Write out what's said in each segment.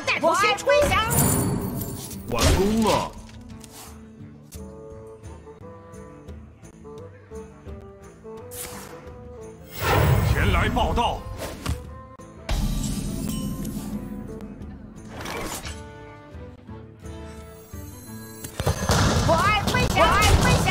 人带头先出？完工了。前来报道。我爱飞翔，我爱飞翔。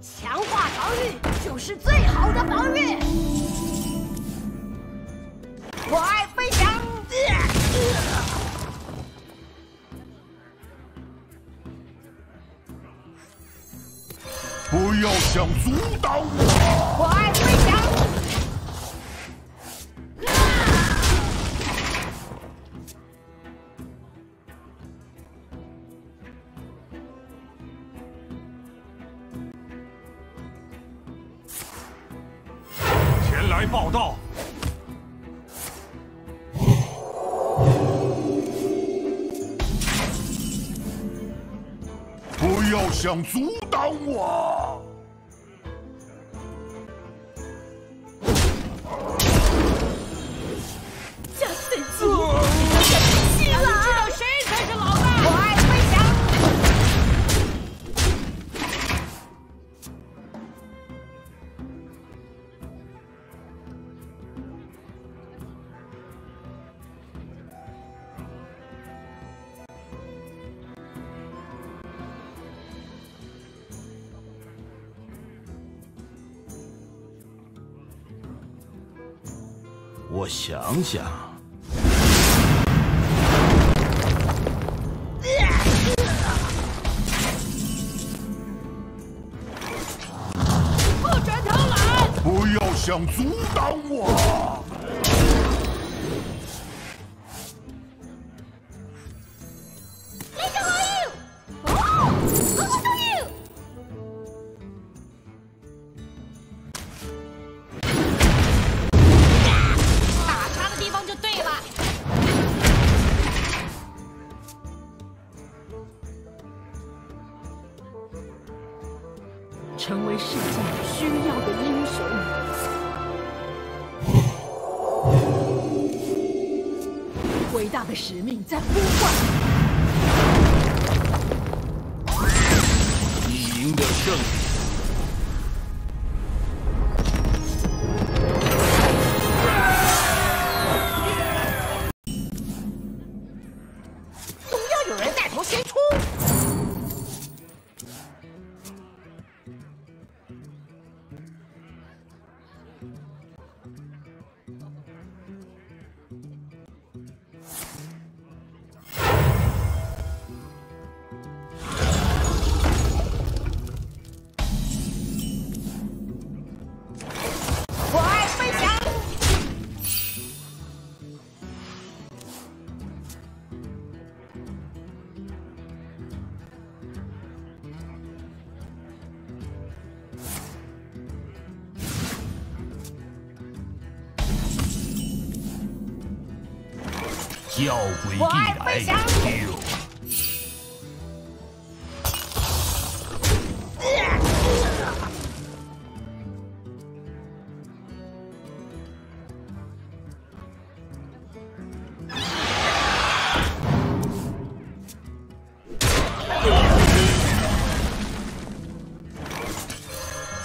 强化防御就是最好的防御。我爱飞翔。不要想阻挡我！我爱飞翔。想阻挡我！我想想，不准偷懒！不要想阻挡我！成为世界需要的英雄。伟大的使命在呼唤。你赢得胜利。叫鬼地飞翔来！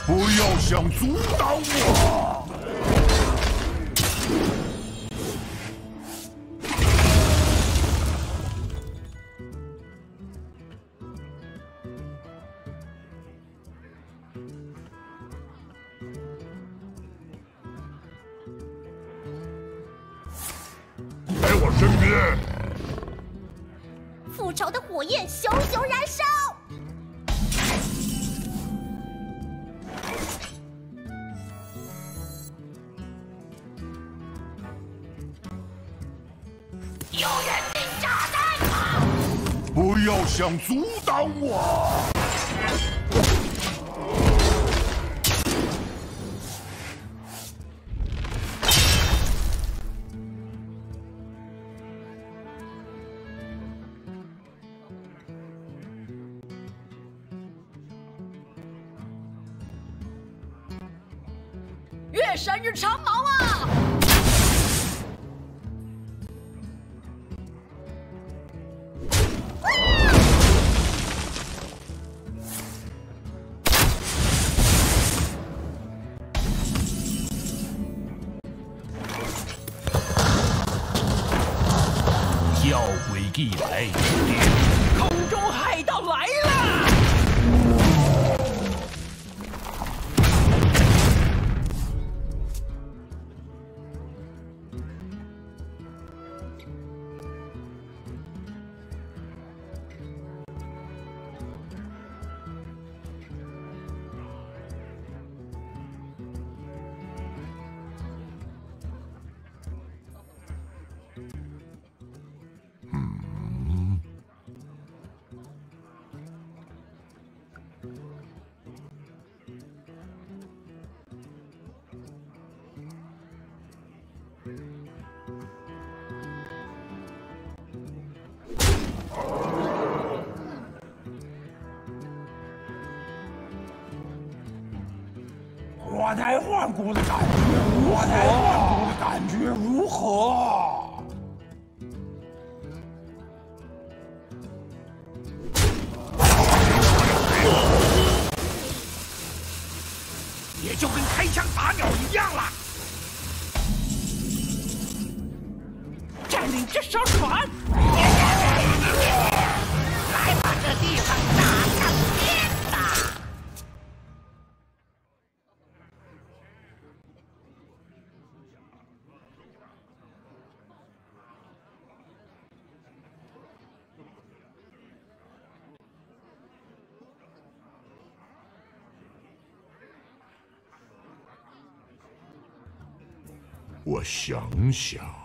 不要想阻挡我！复仇的火焰熊熊燃烧。有人定炸弹吗？不要想阻挡我！月神与长矛啊！跳轨迹来，脱胎换骨的感觉，脱胎换骨的感觉如何？也就跟开枪打鸟一样我想想，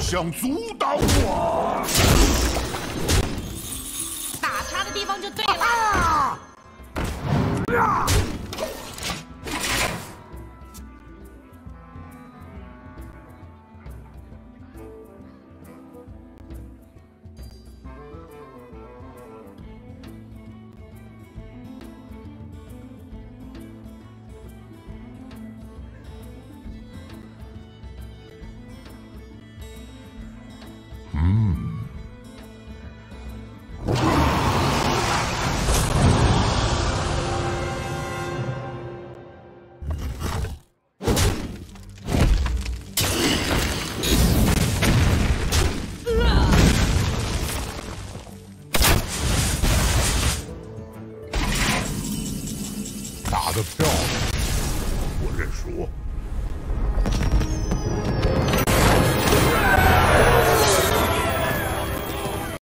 想阻挡我！打他的地方就对了。打说。